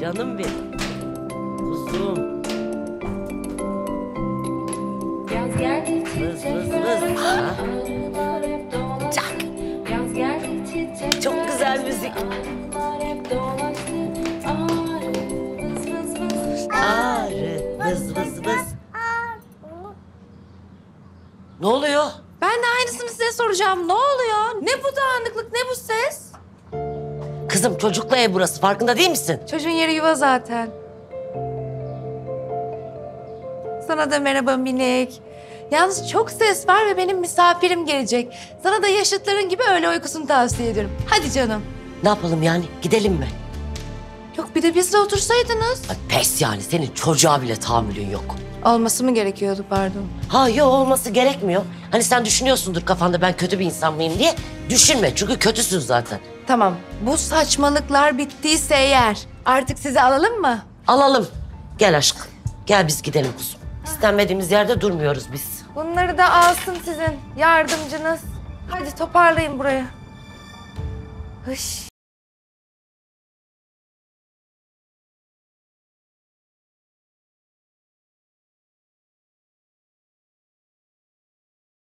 Canım benim. Kuzum. Yaz Vız vız vız. Ha? Çak. Çok güzel müzik. Ağrı, vız vız vız. Ne oluyor? Ben de aynısını size soracağım. Ne oluyor? Ne bu dağınıklık, ne bu ses? Kızım çocukla ev burası farkında değil misin? Çocuğun yeri yuva zaten. Sana da merhaba minik. Yalnız çok ses var ve benim misafirim gelecek. Sana da yaşıtların gibi öğle uykusunu tavsiye ediyorum. Hadi canım. Ne yapalım yani gidelim mi? Yok bir de bizle otursaydınız. Ay pes yani senin çocuğa bile tahammülün yok. Olması mı gerekiyordu pardon? Ha yok olması gerekmiyor. Hani sen düşünüyorsundur kafanda ben kötü bir insan mıyım diye. Düşünme çünkü kötüsün zaten. Tamam. Bu saçmalıklar bittiyse eğer artık sizi alalım mı? Alalım. Gel aşkım. Gel biz gidelim kuzum. İstenmediğimiz yerde durmuyoruz biz. Bunları da alsın sizin yardımcınız. Hadi toparlayın burayı. Hış.